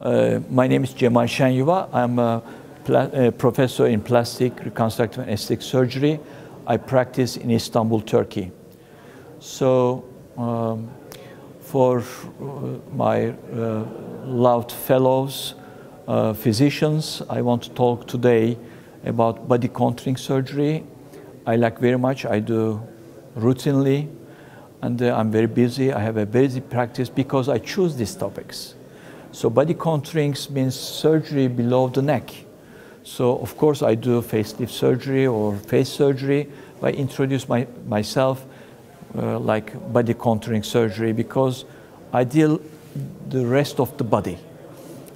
Uh, my name is Cemal Şenyuva. I'm a, a, professor in plastic, reconstructive, and aesthetic surgery. I practice in Istanbul, Turkey. So, um, for uh, my uh, loved fellows, uh, physicians, I want to talk today about body contouring surgery. I like very much. I do routinely, and uh, I'm very busy. I have a busy practice because I choose these topics. So body contouring means surgery below the neck. So of course I do facelift surgery or face surgery. I introduce my, myself uh, like body contouring surgery because I deal the rest of the body.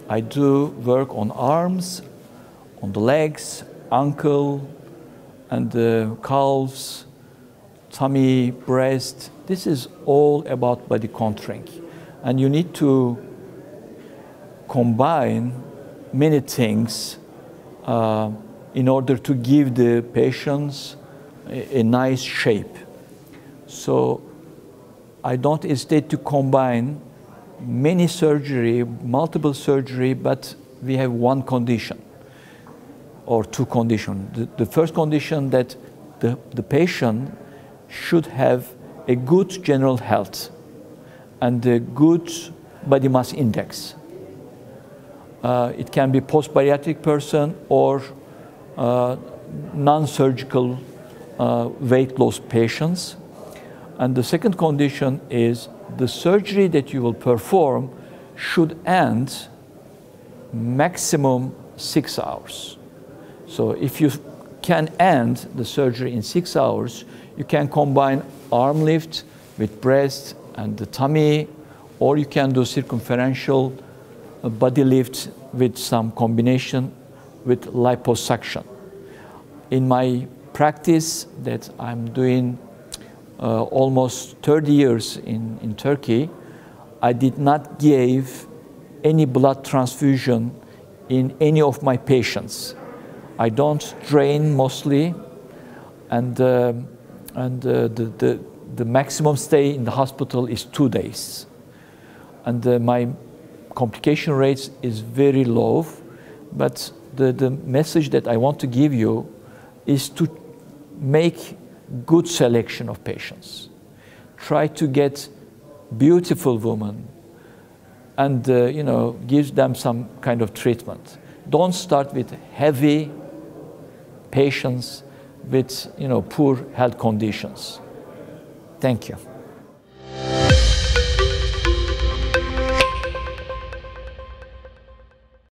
I do work on arms, on the legs, ankle, and the calves, tummy, breast. This is all about body contouring. And you need to combine many things uh, in order to give the patients a, a, nice shape. So I don't hesitate to combine many surgery, multiple surgery, but we have one condition or two conditions. The, the first condition that the, the patient should have a good general health and a good body mass index. Uh, it can be post-bariatric person or uh, non-surgical uh, weight loss patients. And the second condition is the surgery that you will perform should end maximum six hours. So if you can end the surgery in six hours, you can combine arm lift with breast and the tummy, or you can do circumferential body lift with some combination with liposuction. In my practice that I'm doing uh, almost 30 years in, in Turkey, I did not give any blood transfusion in any of my patients. I don't drain mostly, and, uh, and uh, the, the, the, maximum stay in the hospital is two days. And uh, my complication rates is very low, but the, the message that I want to give you is to make good selection of patients. Try to get beautiful women and uh, you know give them some kind of treatment. Don't start with heavy patients with you know poor health conditions. Thank you.